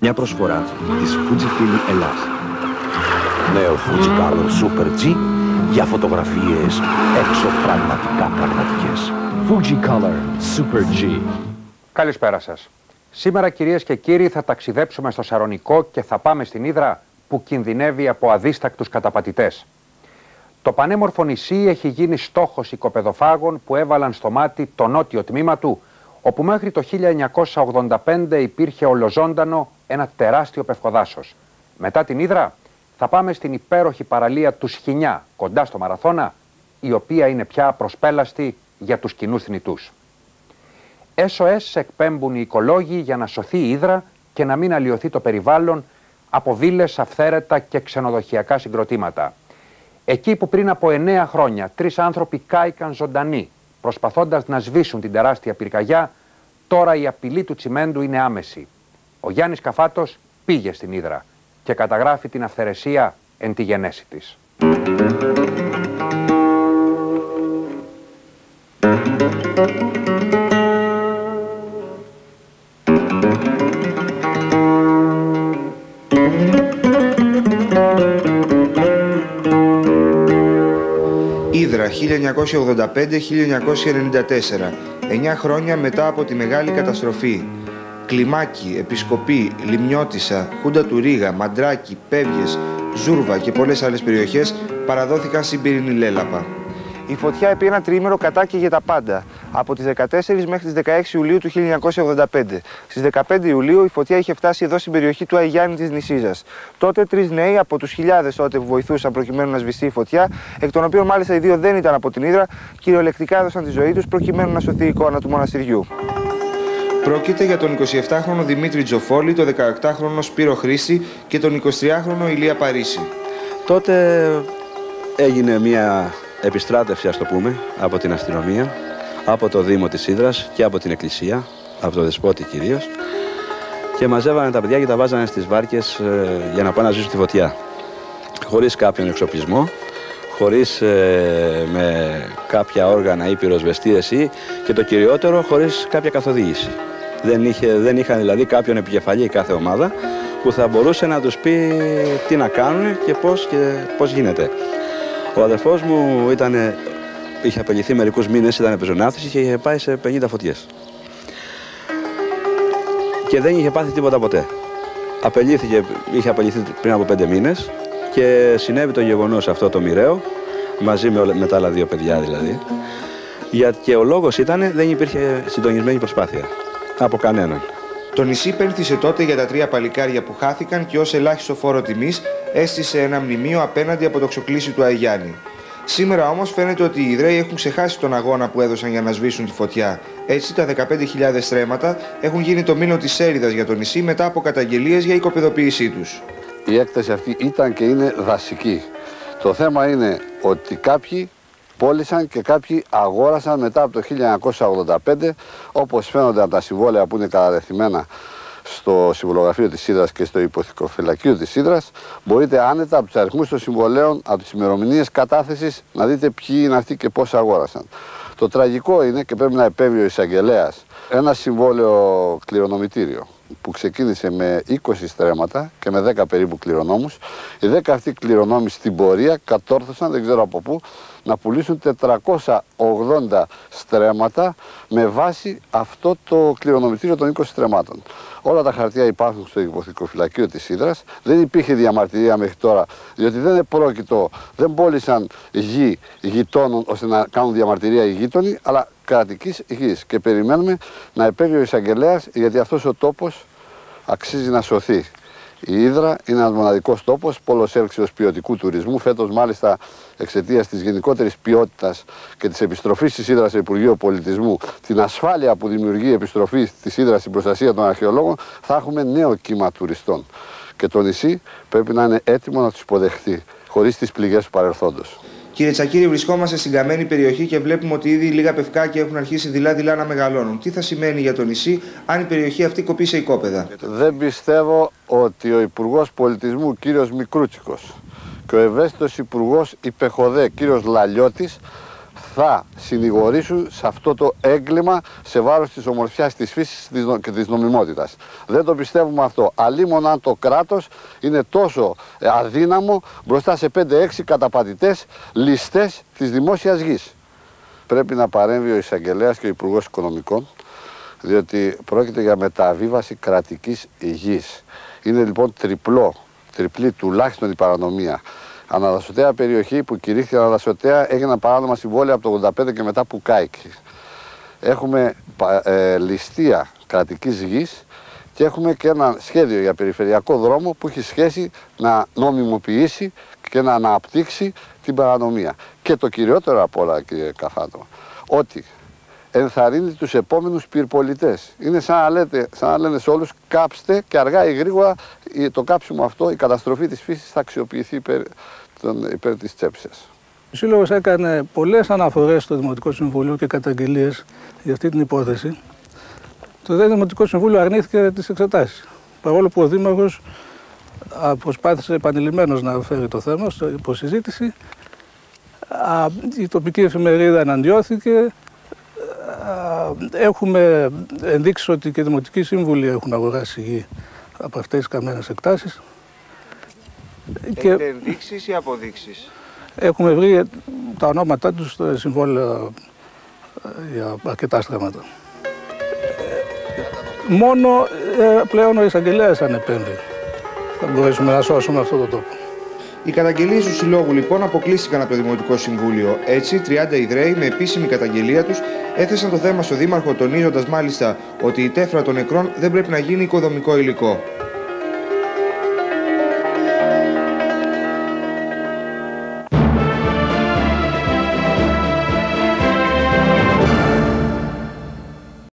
Μια προσφορά της Fujifilm Ελλάς. Νέο Fuji Color Super G για φωτογραφίες έξω πραγματικά πραγματικές. Fuji Color Super G. Καλησπέρα σας. Σήμερα κυρίες και κύριοι θα ταξιδέψουμε στο Σαρονικό και θα πάμε στην Ήδρα που κινδυνεύει από αδίστακτους καταπατητές. Το πανέμορφο νησί έχει γίνει στόχος οικοπεδοφάγων που έβαλαν στο μάτι το νότιο τμήμα του, όπου μέχρι το 1985 υπήρχε ολοζώντανο ένα τεράστιο πευκοδάσος. Μετά την Ήδρα θα πάμε στην υπέροχη παραλία του Σχοινιά, κοντά στο Μαραθώνα, η οποία είναι πια προσπέλαστη για τους κοινούς θνητούς. SOS εκπέμπουν οι οικολόγοι για να σωθεί η Ήδρα και να μην αλλοιωθεί το περιβάλλον από βίλες, αυθαίρετα και ξενοδοχειακά συγκροτήματα. Εκεί που πριν από εννέα χρόνια τρεις άνθρωποι κάηκαν ζωντανοί προσπαθώντας να σβήσουν την τεράστια πυρκαγιά, τώρα η απειλή του τσιμέντου είναι άμεση. Ο Γιάννης Καφάτος πήγε στην Ήδρα και καταγράφει την αυθαιρεσία εν τη γενέση της. Ήδρα 1985-1994, 9 χρόνια μετά από τη μεγάλη καταστροφή. Κλιμάκη, Επισκοπή, Λιμνιώτισσα, Χούντα του Ρίγα, Μαντράκη, Πέβιες, Ζούρβα και πολλές άλλες περιοχές παραδόθηκαν στην πυρηνή λέλαπα. Η φωτιά επί ένα τριήμερο κατάκαιγε τα πάντα, από τις 14 μέχρι τις 16 Ιουλίου του 1985. Στις 15 Ιουλίου η φωτιά είχε φτάσει εδώ στην περιοχή του Αγιάννη της Νησίζας. Τότε τρεις νέοι από τους χιλιάδες τότε που βοηθούσαν προκειμένου να σβηστεί η φωτιά, εκ των οποίων μάλιστα οι δύο δεν ήταν από την Ήδρα, κυριολεκτικά έδωσαν τη ζωή τους προκειμένου να σωθεί η εικόνα του μοναστηριού. Πρόκειται για τον 27χρονο Δημήτρη Τζοφόλη, τον 18χρονο Σπύρο Χρήση και τον 23χρονο Ηλία Παρίσι. Τότε έγινε μια επιστράτευση, ας το πούμε, από την αστυνομία, από το Δήμο της Ήδρας και από την Εκκλησία, από το Δεσπότη κυρίως, και μαζεύανε τα παιδιά και τα βάζανε στις βάρκες ε, για να πάνε να ζήσουν τη φωτιά. Χωρίς κάποιον εξοπλισμό, χωρίς ε, με κάποια όργανα ή πυροσβεστήρες ή και το κυριότερο χωρίς κάποια καθοδήγηση. Δεν, είχε, δεν είχαν δηλαδή κάποιον επικεφαλή κάθε ομάδα που θα μπορούσε να τους πει τι να κάνουν και πώς, και πώς γίνεται. Ο αδερφός μου ήταν, είχε απελυθεί μερικούς μήνες, ήταν πεζοναύτης και είχε πάει σε 50 φωτιές. Και δεν είχε πάθει τίποτα ποτέ. Απελήθηκε, είχε απελυθεί πριν από 5 μήνες και συνέβη το γεγονός αυτό το μοιραίο, μαζί με, με τα άλλα δύο παιδιά δηλαδή. Για, και ο λόγος ήταν δεν υπήρχε συντονισμένη προσπάθεια από κανέναν. Το νησί πένθησε τότε για τα τρία παλικάρια που χάθηκαν και ως ελάχιστο φόρο τιμής έστησε ένα μνημείο απέναντι από το ξοκλήσι του Αγιάννη. Σήμερα όμως φαίνεται ότι οι Ιδραίοι έχουν ξεχάσει τον αγώνα που έδωσαν για να σβήσουν τη φωτιά. Έτσι, τα 15.000 στρέμματα έχουν γίνει το μήνο της έρηδα για το νησί μετά από καταγγελίες για οικοπεδοποίησή τους. Η έκταση αυτή ήταν και είναι δασική. Το θέμα είναι ότι κάποιοι πώλησαν και κάποιοι αγόρασαν μετά από το 1985 όπως φαίνονται από τα συμβόλαια που είναι καταδεθειμένα στο συμβολογραφείο της Ήδρας και στο υποθηκοφυλακείο της Ήδρας μπορείτε άνετα από τους αριθμούς των συμβολέων, από τις ημερομηνίες κατάθεσης να δείτε ποιοι είναι αυτοί και πώς αγόρασαν. Το τραγικό είναι και πρέπει να επέβει ο εισαγγελέας ένα συμβόλαιο κληρονομητήριο που ξεκίνησε με 20 στρέμματα και με 10 περίπου κληρονόμους. Οι 10 αυτοί κληρονόμοι στην πορεία κατόρθωσαν, δεν ξέρω από πού, να πουλήσουν 480 στρέμματα με βάση αυτό το κληρονομητήριο των 20 στρεμάτων. Όλα τα χαρτιά υπάρχουν στο υποθηκοφυλακείο της Ήδρας. Δεν υπήρχε διαμαρτυρία μέχρι τώρα, διότι δεν επρόκειτο, δεν πώλησαν γη γειτόνων ώστε να κάνουν διαμαρτυρία οι γείτονοι, αλλά κρατική γη. Και περιμένουμε να επέβει ο εισαγγελέας, γιατί αυτός ο τόπος αξίζει να σωθεί. Η Ήδρα είναι ένας μοναδικός τόπος, πόλο έλξεως ποιοτικού τουρισμού. Φέτος, μάλιστα, εξαιτίας της γενικότερης ποιότητας και της επιστροφής της Ήδρας στο Υπουργείο Πολιτισμού, την ασφάλεια που δημιουργεί η επιστροφή της Ήδρας στην προστασία των αρχαιολόγων, θα έχουμε νέο κύμα τουριστών. Και το νησί πρέπει να είναι έτοιμο να τους υποδεχθεί, χωρίς τις πληγές του παρελθόντος. Κύριε Τσακύρη, βρισκόμαστε στην καμένη περιοχή και βλέπουμε ότι ήδη λίγα πευκάκια έχουν αρχίσει δειλά-δειλά να μεγαλώνουν. Τι θα σημαίνει για το νησί αν η περιοχή αυτή κοπεί σε οικόπεδα. Δεν πιστεύω ότι ο Υπουργός Πολιτισμού, κύριος Μικρούτσικος, και ο ευαίσθητος Υπουργός Υπεχοδέ, κύριος Λαλιώτης, θα συνηγορήσουν σε αυτό το έγκλημα σε βάρος της ομορφιάς της φύσης και της νομιμότητας. Δεν το πιστεύουμε αυτό. Αλλήμον αν το κράτος είναι τόσο αδύναμο μπροστά σε 5-6 καταπατητές ληστές της δημόσιας γης. Πρέπει να παρέμβει ο εισαγγελέας και ο Υπουργός Οικονομικών διότι πρόκειται για μεταβίβαση κρατικής υγιής. Είναι λοιπόν τριπλό, τριπλή τουλάχιστον η παρανομία. Αναδασωτέα περιοχή που κηρύχθηκε αναδασωτέα έγιναν παράνομα συμβόλαια από το 85 και μετά που κάηκε. Έχουμε ε, ληστεία κρατικής γης και έχουμε και ένα σχέδιο για περιφερειακό δρόμο που έχει σχέση να νομιμοποιήσει και να αναπτύξει την παρανομία. Και το κυριότερο από όλα κύριε Καθάτο, ότι ενθαρρύνει τους επόμενους πυρπολιτές. Είναι σαν να, λέτε, σαν να λένε σε όλους κάψτε και αργά ή γρήγορα το κάψιμο αυτό, η καταστροφή της φύσης θα αξιοποιηθεί υπέρ, τον, υπέρ της τσέπης σας. Ο Σύλλογος έκανε πολλές αναφορές στο Δημοτικό Συμβούλιο και καταγγελίες για αυτή την υπόθεση. Το ΔΕ Δημοτικό Συμβούλιο αρνήθηκε τις εξετάσεις. Παρόλο που ο Δήμαρχος προσπάθησε επανειλημμένω να φέρει το θέμα στο υποσυζήτηση, η τοπική εφημερίδα εναντιώθηκε, Έχουμε ενδείξει ότι και οι δημοτικοί σύμβουλοι έχουν αγοράσει γη από αυτές τις καμένες εκτάσεις. Έχετε και... ενδείξεις ή αποδείξεις; Έχουμε βρει τα ονόματά τους στο συμβόλαιο ε, για αρκετά στρέμματα. Μόνο ε, πλέον ο εισαγγελέας ανεπέμβει. Θα μπορέσουμε να σώσουμε αυτό το τόπο. Οι καταγγελίες του Συλλόγου λοιπόν αποκλείστηκαν από το Δημοτικό Συμβούλιο. Έτσι, 30 Ιδραίοι με επίσημη καταγγελία τους έθεσαν το θέμα στο Δήμαρχο, τονίζοντας μάλιστα ότι η τέφρα των νεκρών δεν πρέπει να γίνει οικοδομικό υλικό.